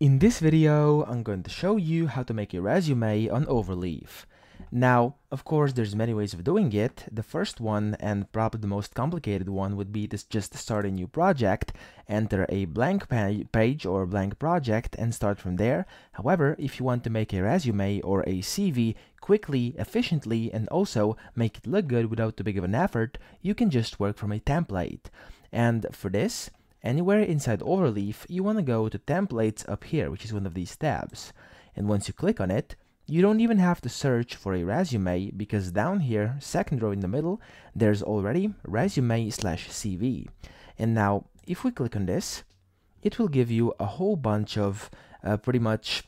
In this video, I'm going to show you how to make a resume on Overleaf. Now, of course, there's many ways of doing it. The first one, and probably the most complicated one, would be to just start a new project, enter a blank page or blank project, and start from there. However, if you want to make a resume or a CV quickly, efficiently, and also make it look good without too big of an effort, you can just work from a template. And for this, Anywhere inside Overleaf, you want to go to Templates up here, which is one of these tabs. And once you click on it, you don't even have to search for a resume because down here, second row in the middle, there's already resume slash CV. And now, if we click on this, it will give you a whole bunch of uh, pretty much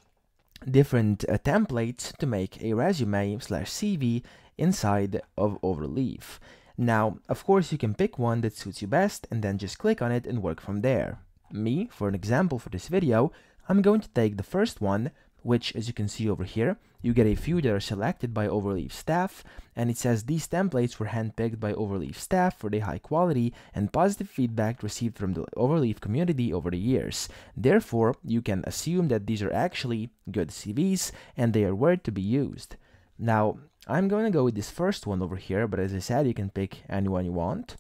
different uh, templates to make a resume slash CV inside of Overleaf. Now, of course, you can pick one that suits you best and then just click on it and work from there. Me, for an example for this video, I'm going to take the first one, which, as you can see over here, you get a few that are selected by Overleaf staff, and it says these templates were handpicked by Overleaf staff for their high quality and positive feedback received from the Overleaf community over the years. Therefore, you can assume that these are actually good CVs and they are worth to be used. Now, I'm going to go with this first one over here, but as I said, you can pick anyone you want.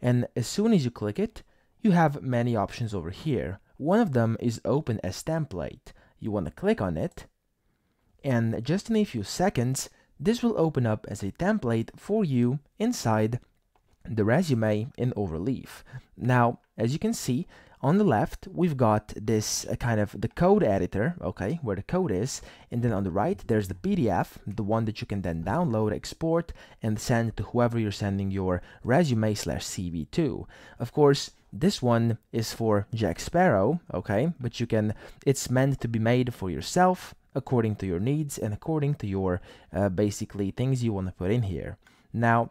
And as soon as you click it, you have many options over here. One of them is open as template. You want to click on it, and just in a few seconds, this will open up as a template for you inside the resume in Overleaf. Now, as you can see, on the left, we've got this uh, kind of the code editor, okay, where the code is, and then on the right, there's the PDF, the one that you can then download, export, and send to whoever you're sending your resume slash CV to. Of course, this one is for Jack Sparrow, okay, but you can, it's meant to be made for yourself, according to your needs and according to your uh, basically things you want to put in here. Now,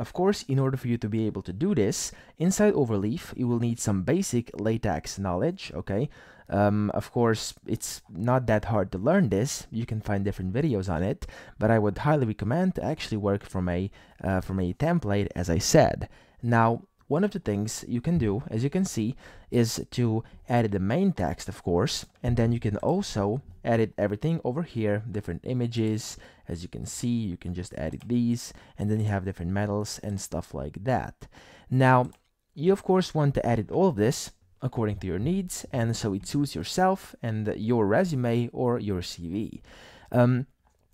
of course, in order for you to be able to do this, inside Overleaf, you will need some basic LaTeX knowledge, okay? Um, of course, it's not that hard to learn this. You can find different videos on it, but I would highly recommend to actually work from a, uh, from a template, as I said. Now, one of the things you can do, as you can see, is to edit the main text, of course, and then you can also edit everything over here, different images. As you can see, you can just edit these, and then you have different metals and stuff like that. Now, you of course want to edit all of this according to your needs, and so it suits yourself and your resume or your CV. Um,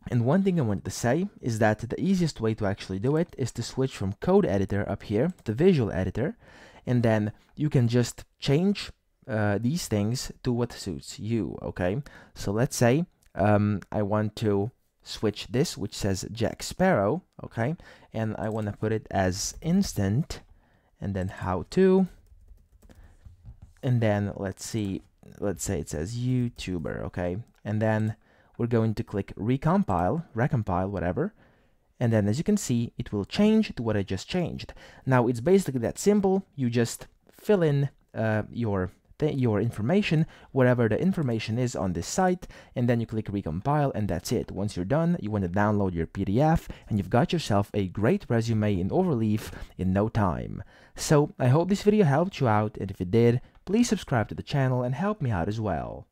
and one thing I wanted to say is that the easiest way to actually do it is to switch from code editor up here to visual editor and then you can just change uh, these things to what suits you okay? So let's say um, I want to switch this which says Jack Sparrow okay? And I want to put it as instant and then how to? And then let's see let's say it says YouTuber okay? And then we're going to click recompile, recompile, whatever, and then as you can see, it will change to what I just changed. Now it's basically that simple, you just fill in uh, your your information wherever the information is on this site and then you click recompile and that's it. Once you're done you want to download your pdf and you've got yourself a great resume in overleaf in no time. So i hope this video helped you out and if it did please subscribe to the channel and help me out as well